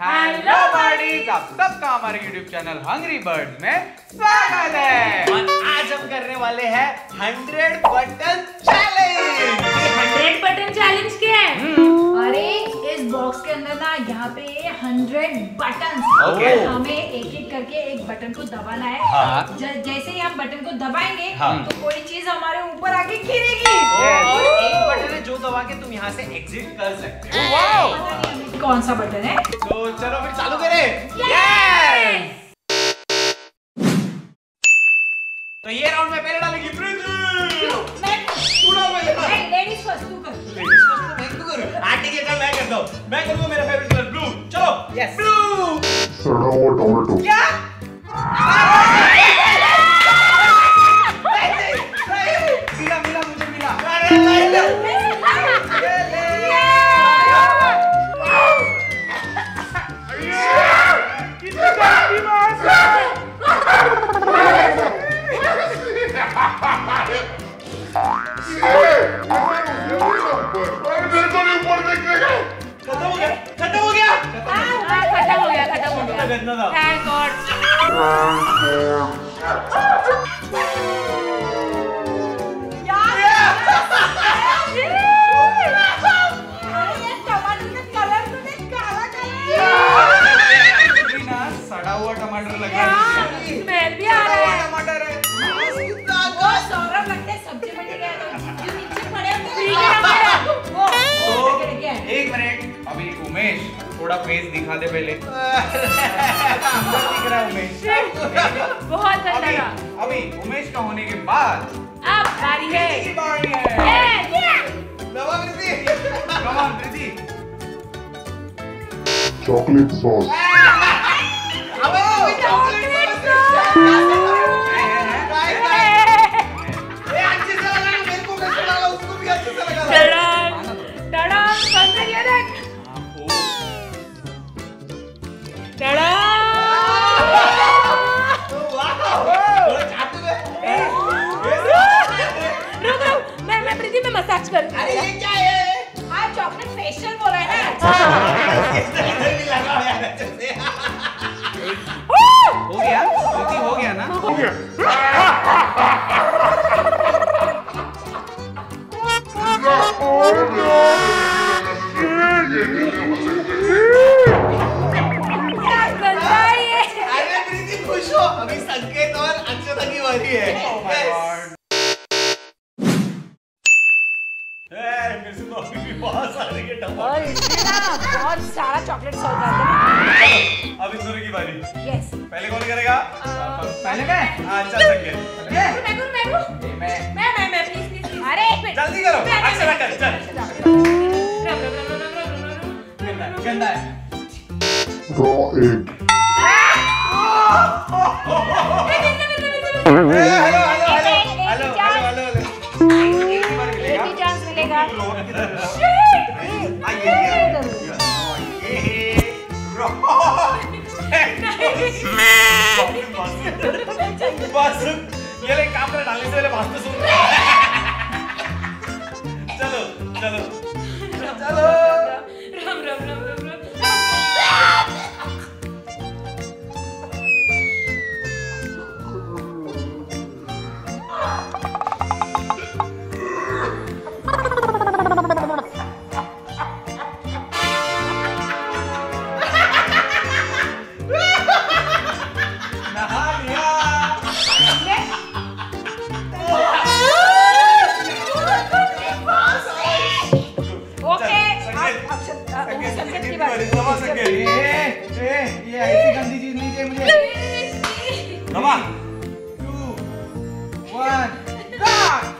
Hello बर्डीज आप सबका हमारे YouTube चैनल हंग्री बर्ड में स्वागत है। और आज हम करने वाले हैं hundred button challenge hundred button challenge क्या है? हम्म। एक इस बॉक्स के अंदर ना यहाँ पे हंड्रेड बटन Okay. हमें एक एक करके एक बटन को दबाना है। हाँ। जैसे ही हम बटन को दबाएँगे हाँ। तो कोई चीज़ हमारे ऊपर आके गिरेगी। और एक बटन है जो दबा के तुम यहाँ से एग्जिट कर सकते हो। कौन सा बटन है। तो चलो फिर चालू करें। मैं करूँगा मेरा फेवरेट कलर ब्लू चलो. यस ब्लू टोमेटो क्या? प्रीति में मसाज कर अरे ये क्या है हाँ चॉकलेट फेशियल बोला है ना? हो। गया? अच्छे से हो गया ना? हो गया। और इसमें ना बहुत सारा चॉकलेट सर्व कर देना अब इन की बारी यस पहले कौन करेगा पहले मैं हाँ चल संकेत मैं करूँ मैं करूँ मैं मैं मैं मैं प्लीज़ प्लीज़ अरे एक मिनट जल्दी करो मैं- कर चल। गंदा है, गंदा है एग हेलो बस ये ले काम कर डालने से पहले तो सुन चलो चलो. चलो.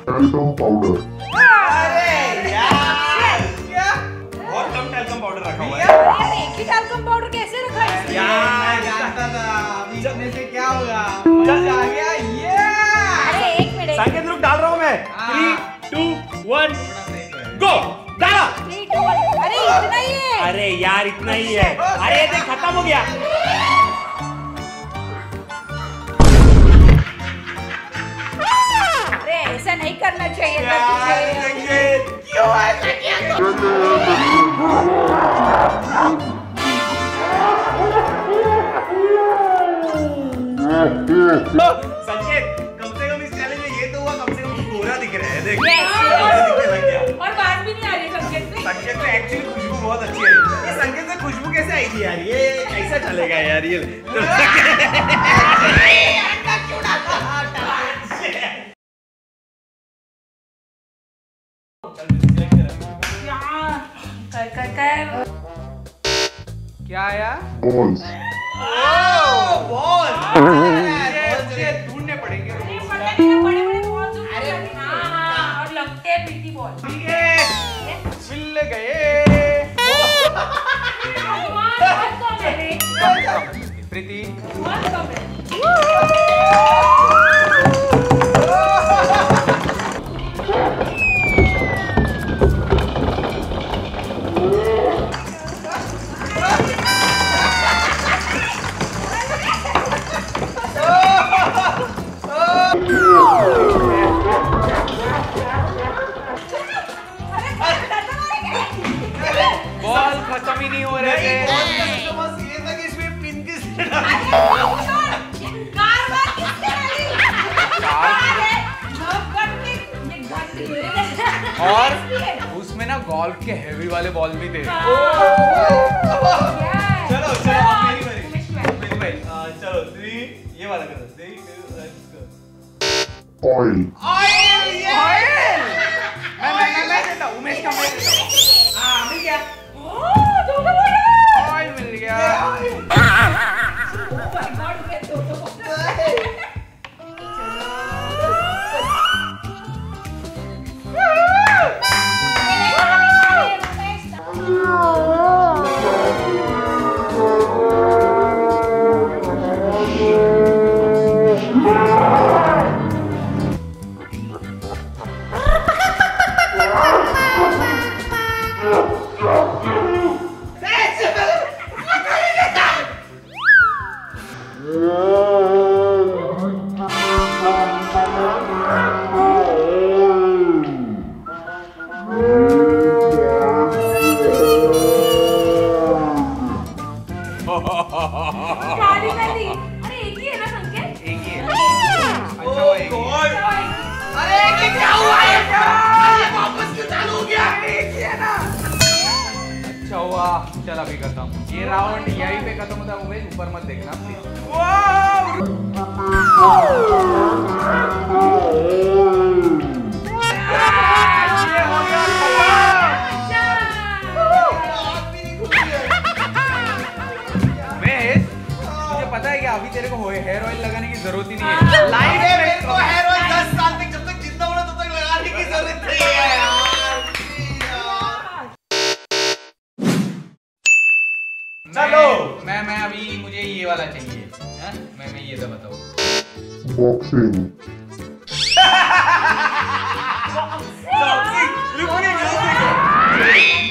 टैल्कम पाउडर अरे यार क्या बहुत कम टैल्कम पाउडर रखा हुआ है यार एक ही टाल्कम पाउडर कैसे रखा है? यार जानता था अभी इसमें से क्या होगा मज़ा आ गया ये अरे एक मिनट संकेत रुक डाल रहा हूँ मैं हाँ। थ्री टू वन गो डाला थ्री टू वन अरे इतना ही है अरे यार इतना ही है अरे ये देख खत्म हो गया करना चाहिए संकेत कम से कम इस चैलेंज में ये तो हुआ कम से कम गोरा दिख रहा है देख और बात भी नहीं आ रही संकेत से संकेत से एक्चुअली खुशबू बहुत अच्छी है। ये संकेत में खुशबू कैसे आई थी यार? ये कैसा चलेगा यार, ये तो कर कर कर क्या आया balls, बॉल मुझे ढूँढने पड़ेंगे अरे पता नहीं और उसमें ना गोल्फ के हेवी वाले बॉल भी थे। चलो चलो मेरी बारी मेरी बारी आ, चलो थ्री ये वाला करो ऑयल मैं मैं मैं मैं देता हूँ उमेश का मैं देता हूँ। हाँ मिल गया। Don't. हुआ चल अभी खत्म ये राउंड यहीं पे खत्म होता है उमेश ऊपर मत देखना हो पता है कि अभी तेरे को हेयर ऑयल लगाने की ज़रूरत ही नहीं है। लाइफ में मेरे हेयर मैं मुझे ये वाला चाहिए। हाँ? मैं मैं ये तो बताऊँ। Boxing, Boxing,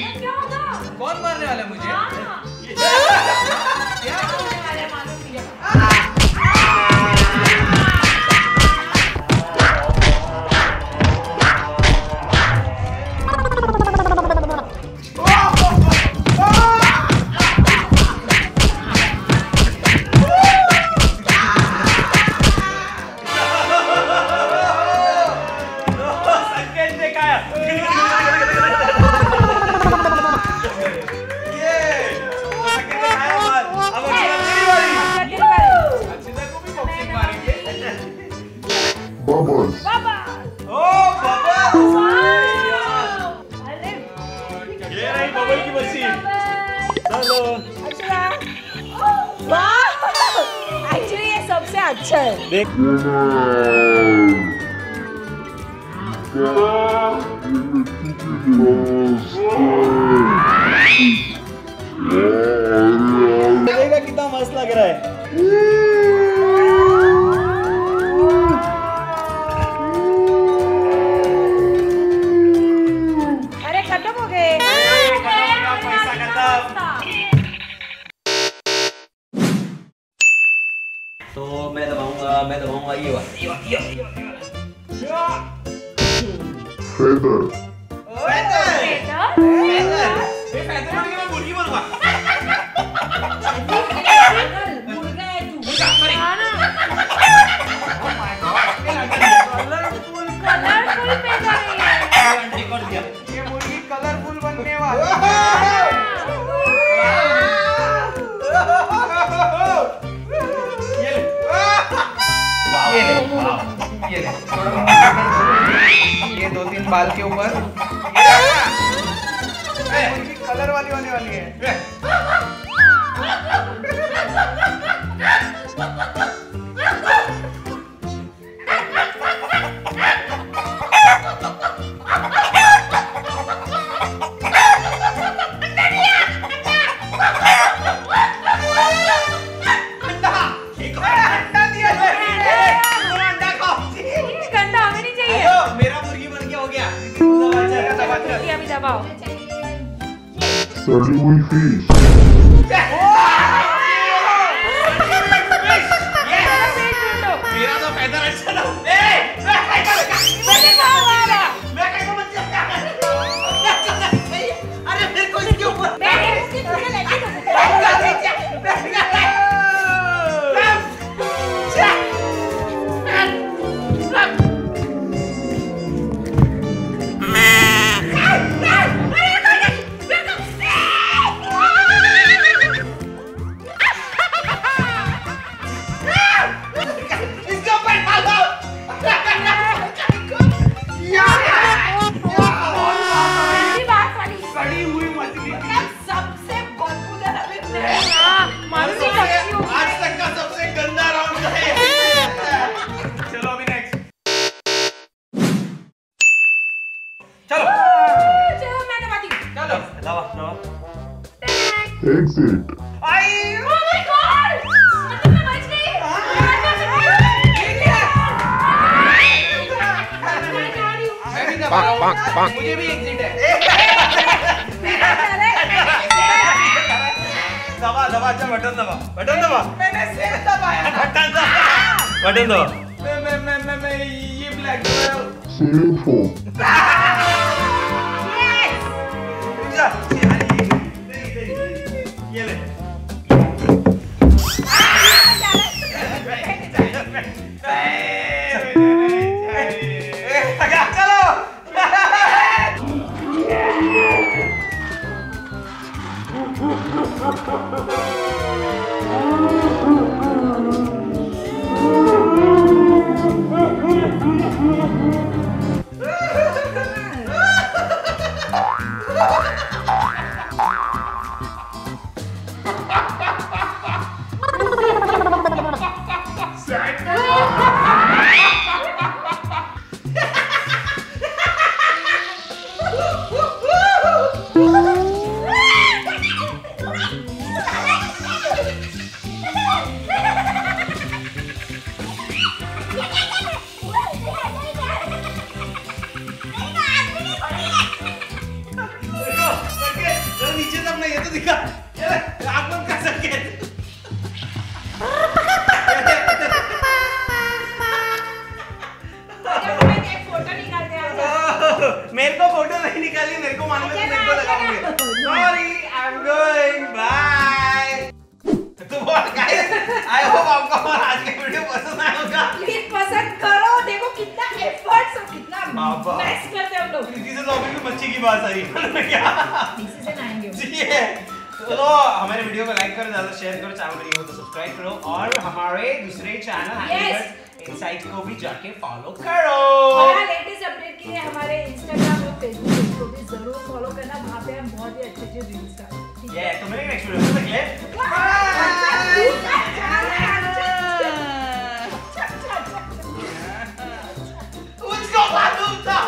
अच्छा है। देख। कितना मस्त लग रहा है। Where do we fees. I Oh my God! मतलब मैं बच गई। मैं बच गई। मैं हूँ। भी दबा रहा हूँ मुझे भी एग्जिट है दबा दबा अच्छा बटन दबा बटन दबा मैंने सेव दबाया बटन दबा बटन दबा मैं मैं मैं मैं मैं ये ब्लैक सीलिंग फोम नीचे तक नहीं, ये तो दिखा ये ले, आग बंद कर सकते। अगर मैं एक फ़ोटो निकाल दे आजा। ओह, मेरे को फ़ोटो नहीं निकाली मेरे को मालूम है मेरे को लगाओगे sorry I am going bye तो बोल गाइस आई होप आपको हमारा आज का वीडियो पसंद आया होगा प्लीज़ पसंद करो देखो कितना एफर्ट्स और कितना। मेस करते हम लोग किसी से टॉपिक में मच्छी की बात आई क्या डिसीज़न आएँगे जी है। तो हमारे वीडियो को लाइक करो ज़्यादा शेयर करो चैनल नहीं हो तो सब्सक्राइब करो। और हमारे दूसरे चैनल Yes. इनसाइट को भी जाके फॉलो करो। लेटेस्ट अपडेट के लिए हमारे इंस्टाग्राम और फेसबुक को भी ज़रूर फॉलो करना वहाँ पे हम बहुत ही अच्छे अच्छे रील्स डालते हैं? तो मेरे नेक्स्ट वीडियो उसको मालूम था।